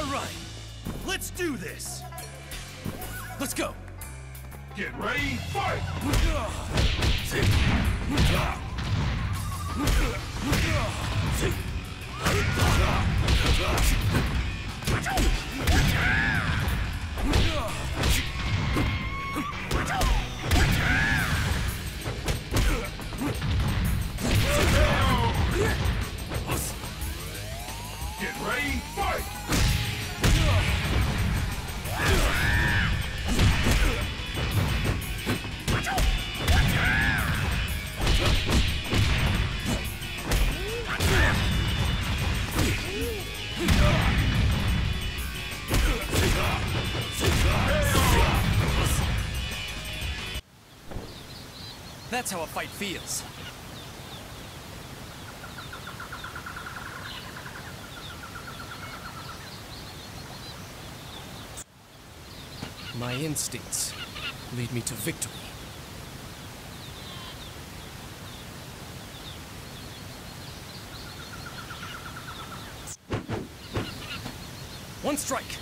All right, let's do this. Let's go. Get ready, fight! That's how a fight feels. My instincts lead me to victory. One strike.